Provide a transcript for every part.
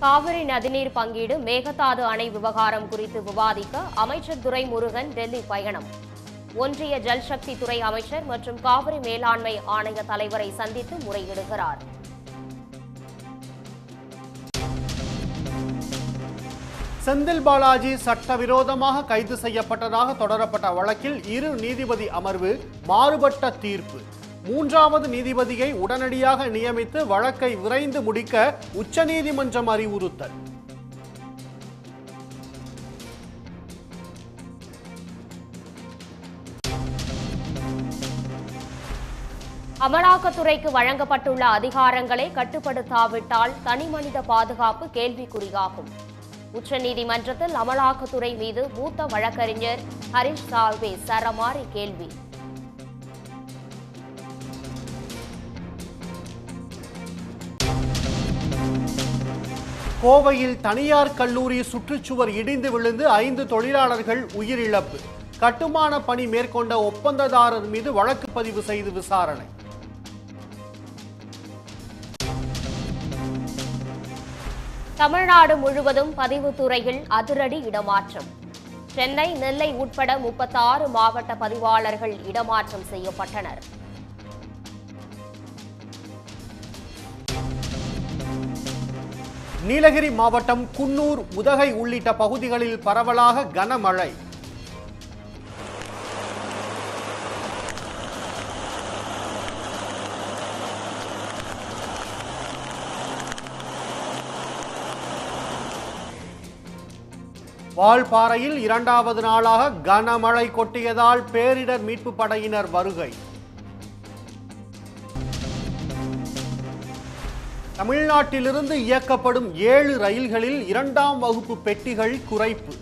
காவிரி நதிநீர் பங்கீடு மேகதாது அணை விவகாரம் குறித்து விவாதிக்க அமைச்சர் துரைமுருகன் டெல்லி பயணம். ஒன்றிய ஜல்சக்தி துறை அமைச்சர் மற்றும் காவிரி மேலாண்மை ஆணைய தலைவரை சந்தித்து முறையிடுகிறார். செந்தில் பாலாஜி சட்டவிரோதமாக கைது செய்யப்பட்டதாக தொடரப்பட்ட வழக்கில் இரு நீதிபதி அமர்வு மாறுபட்ட தீர்ப்பு. மூன்றாவது நீதிபதியை உடனடியாக நியமித்து வழக்கை விரைந்து முடிக்க உச்சநீதிமன்றம் அறிவுறுத்தல். அமலாக்கத்துறைக்கு வழங்கப்பட்டுள்ள அதிகாரங்களை கட்டுப்படுத்தாவிட்டால் தனிமனித பாதுகாப்பு கேள்விக்குறியாகும். உச்சநீதிமன்றத்தில் அமலாக்கத்துறை மீது மூத்த வழக்கறிஞர் ஹரிஷ் சால்வே சரமாரி கேள்வி. கோவையில் தனியார் கல்லூரி சுற்றுச்சுவர் இடிந்து விழுந்து ஐந்து தொழிலாளர்கள் உயிரிழப்பு. கட்டுமான பணி மேற்கொண்ட ஒப்பந்ததாரர் மீது வழக்கு பதிவு செய்து விசாரணை. தமிழ்நாடு முழுவதும் பதிவுத்துறையில் அதிரடி இடமாற்றம். சென்னை நெல்லை உட்பட முப்பத்தாறு மாவட்ட பதிவாளர்கள் இடமாற்றம் செய்யப்பட்டனர். நீலகிரி மாவட்டம் குன்னூர் உதகை உள்ளிட்ட பகுதிகளில் பரவலாக கனமழை. வால்பாறையில் இரண்டாவது நாளாக கனமழை கொட்டியதால் பேரிடர் மீட்பு படையினர் வருகை. தமிழ்நாட்டிலிருந்து இயக்கப்படும் ஏழு ரயில்களில் இரண்டாம் வகுப்பு பெட்டிகள் குறைப்பு.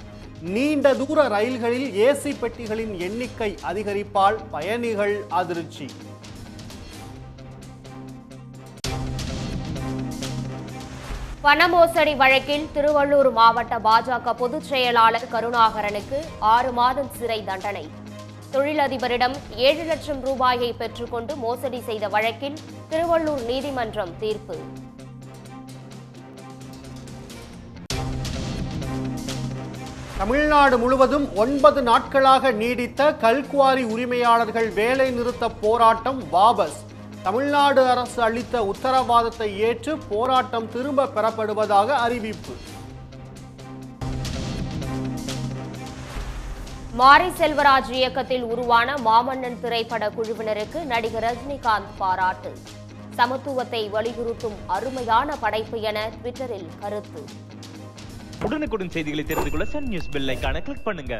நீண்ட தூர ரயில்களில் ஏசி பெட்டிகளின் எண்ணிக்கை அதிகரிப்பால் பயணிகள் அதிர்ச்சி. பண மோசடி வழக்கில் திருவள்ளூர் மாவட்ட பாஜக பொதுச் செயலாளர் கருணாகரனுக்கு ஆறு மாதம் சிறை தண்டனை. தொழிலதிபரிடம் ஏழு லட்சம் ரூபாயை பெற்றுக்கொண்டு மோசடி செய்த வழக்கில் திருவள்ளூர் நீதிமன்றம் தீர்ப்பு. தமிழ்நாடு முழுவதும் ஒன்பது நாட்களாக நீடித்த கல்குவாரி உரிமையாளர்கள் வேலை நிறுத்த போராட்டம் வாபஸ். தமிழ்நாடு அரசு அளித்த உத்தரவாதத்தை ஏற்று போராட்டம் திரும்ப பெறப்படுவதாக அறிவிப்பு. மாரி செல்வராஜ் இயக்கத்தில் உருவான மாமன்னன் திரைப்பட குழுவினருக்கு நடிகர் ரஜினிகாந்த் பாராட்டு. சமத்துவத்தை வலியுறுத்தும் அருமையான படைப்பு என ட்விட்டரில் கருத்து. உடனுக்குடன் செய்திகளை தெரிந்து கொள்ள சன் நியூஸ் பெல் கிளிக் பண்ணுங்க.